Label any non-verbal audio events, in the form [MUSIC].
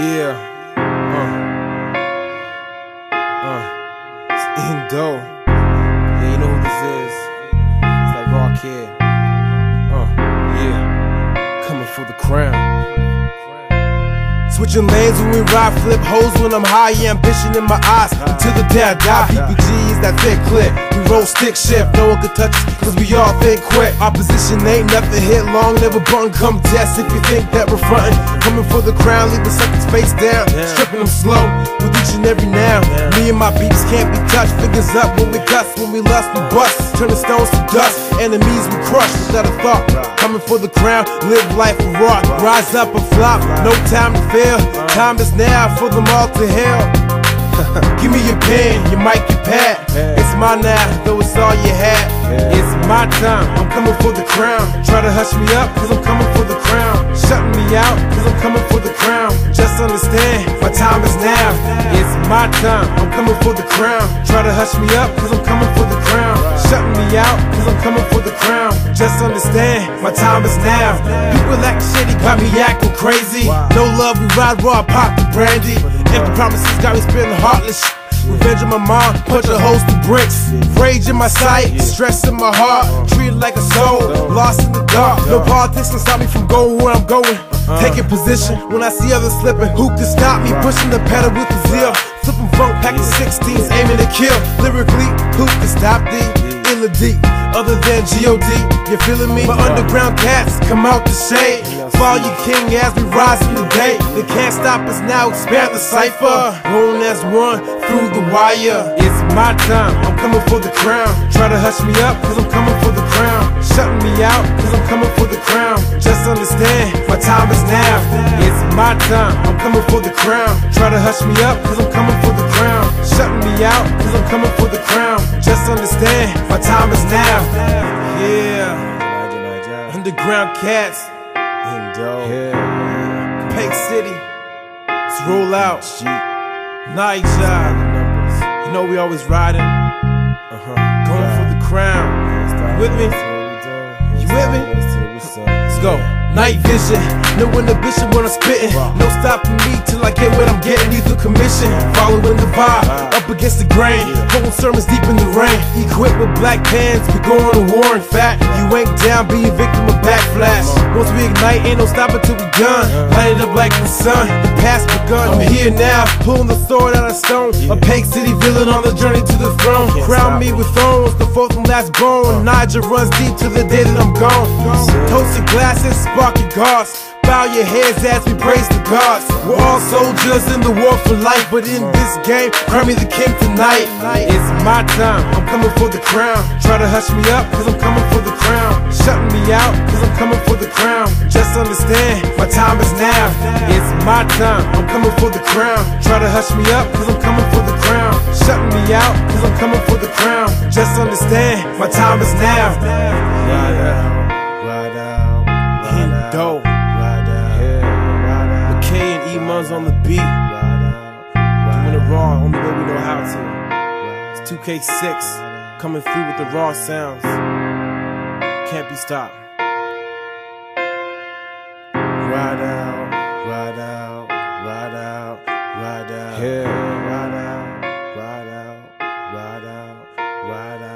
Yeah. Uh. Uh. It's Ndu. Yeah, you know who this is. It's that raw kid. Uh. Yeah. Coming for the crown. Switching lanes when we ride, flip hoes when I'm high, ambition in my eyes. Until the day I die, PPG is that thick clip. We roll stick shift, no one can touch us, cause we all think quick. Opposition ain't nothing hit long, never button come test if you think that we're frontin'. Coming for the crown, leaving suckers face down, stripping them slow with each and every now. Me and my beats can't be touched, fingers up when we cuss, when we lust, we bust. Turning stones to dust, enemies we crush without a thought. Coming for the crown, live life of rock, rise up and flop, no time to fail. Time is now for them all to hell. [LAUGHS] Give me your pen, your mic, your pad. My now, though it's all you had. It's my time, I'm coming for the crown. Try to hush me up, cause I'm coming for the crown. Shutting me out, cause I'm coming for the crown. Just understand, my time is now. It's my time, I'm coming for the crown. Try to hush me up, cause I'm coming for the crown. Shutting me out, cause I'm coming for the crown. Just understand, my time is now. People acting shitty, got me acting crazy. No love, we ride raw, pop the brandy. Empty promises got me spitting heartless. Revenge on my mom, punch a host to bricks. Rage in my sight, stress in my heart. Treated like a soul, lost in the dark. No politics can stop me from going where I'm going. Taking position when I see others slipping. Who can stop me? Pushing the pedal with the zeal. Flipping funk, packing 16s, aiming to kill. Lyrically, who can stop thee? Other than G.O.D. You feeling me? My underground cats come out the shade. Fall you king as we rise in the day. They can't stop us now, expand the cipher. Rolling as one through the wire. It's my time, I'm coming for the crown. Try to hush me up, cause I'm coming for the crown. Shutting me out, cause I'm coming for the crown. Just understand, my time is now. It's my time, I'm coming for the crown. Try to hush me up, cause I'm coming out, cause I'm coming for the crown. Just understand, my time is now. Yeah. Underground cats. Yeah. Peg City. Let's roll out. Night job. You know we always riding. Going for the crown. You With me? You with me? Let's go. Night vision, no inhibition when I'm spitting. No stopping me till I get what I'm getting. Lethal commission, following the vibe, up against the grain. Holding sermons deep in the rain. Equipped with black pants, we going to war. In fact, you ain't down, be a victim of backflash. Once we ignite, ain't no stopping till we done. Light it up like the sun, the past begun. I'm here now, pulling the sword out of stone. A Peg City villain on the journey to the throne. Crown me with thorns, the fourth and last bone. Niger runs deep to the day that I'm gone. Toasted glasses, sparking gods. Bow your heads as we praise the gods. We're all soldiers in the war for life, but in this game, crown me the king tonight. It's my time, I'm coming for the crown. Try to hush me up, cause I'm coming for the crown. Shutting me out, cause I'm coming for the crown. Just understand, my time is now. It's my time, I'm coming for the crown. Try to hush me up, cause I'm coming for the crown. Shutting me out, cause I'm coming for the crown. Just understand, my time is now. Out, guns on the beat. Doing it raw, only way we know how to. It's 2K6, coming through with the raw sounds. Can't be stopped. Ride out, ride out, ride out, ride out. Yeah, ride out, ride out, ride out, ride out.